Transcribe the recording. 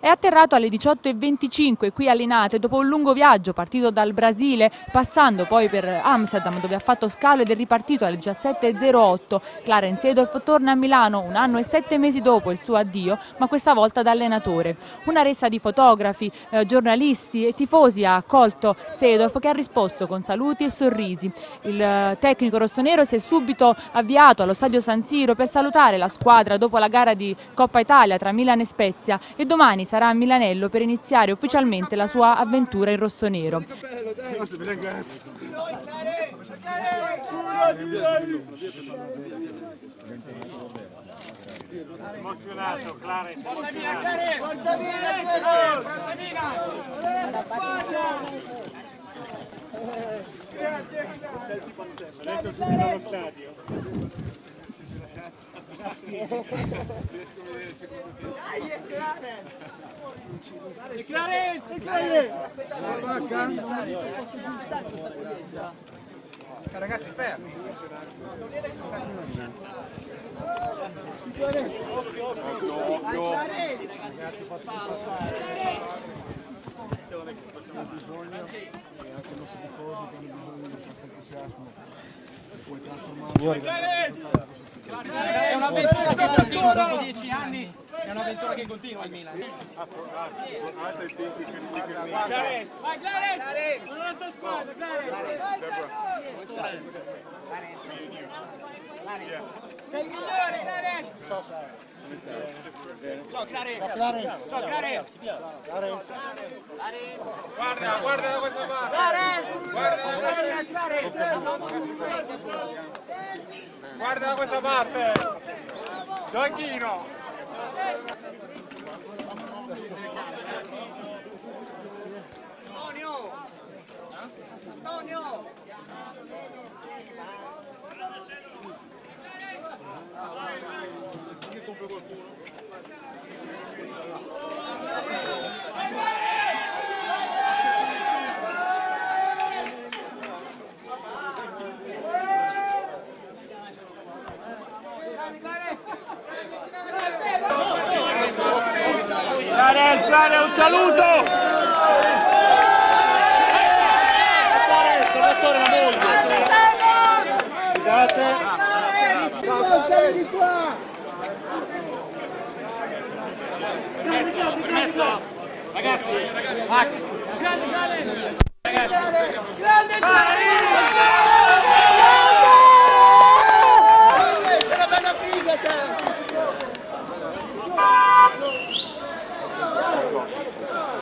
È atterrato alle 18.25 qui a Linate dopo un lungo viaggio partito dal Brasile, passando poi per Amsterdam dove ha fatto scalo ed è ripartito alle 17.08. Clarence Edorf torna a Milano un anno e sette mesi dopo il suo addio, ma questa volta da allenatore. Una ressa di fotografi, eh, giornalisti e tifosi ha accolto Sedorf che ha risposto con saluti e sorrisi. Il eh, tecnico rossonero si è subito avviato allo stadio San Siro per salutare la squadra dopo la gara di Coppa Italia tra Milan e Spezia e domani sarà a Milanello per iniziare ufficialmente la sua avventura in rossonero. Emozionato, Forza via. Adesso si allo stadio. Riesco a vedere il secondo tempo. Dai, è Clarence! È Clarence! È Clarence! Ragazzi, fermi! Occhio, Ragazzi, fatti passare! Abbiamo bisogno, e anche i nostri tifosi che hanno bisogno di questo entusiasmo, puoi trasformare... È un'avventura che continua dopo dieci anni, è un'avventura che continua al Milan. Vai Clarence! La nostra squadra, Clarence! Sei il migliore, Clarence! Ciao Clarence! Ciao Clarence! Clarence! Guarda, guarda da questa parte! Clarence! Guarda da questa parte! Giochino! Antonio! Antonio! Dale, un saluto! Dottore, la moglie! Scusate! Vieni qua! Permesso, permesso! Ragazzi, Max! Grande, grande! Grande, Sei